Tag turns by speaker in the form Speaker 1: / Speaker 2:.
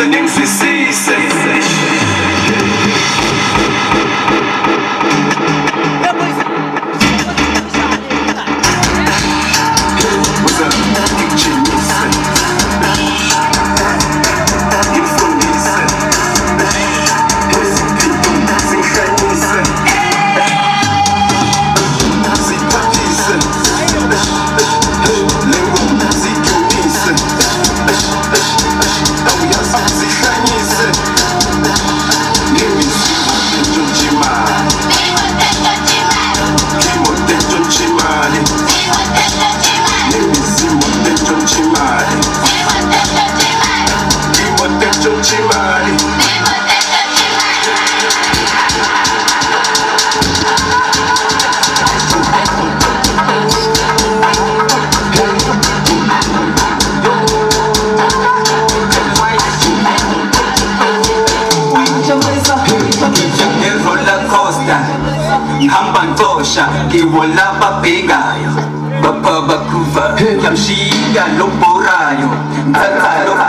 Speaker 1: Você nem se sente.
Speaker 2: Ngeroller coaster ngihamba ntosha ngiwola babhengayo bapha bakhuva ngiyamshiya lo bhorayo ngithatha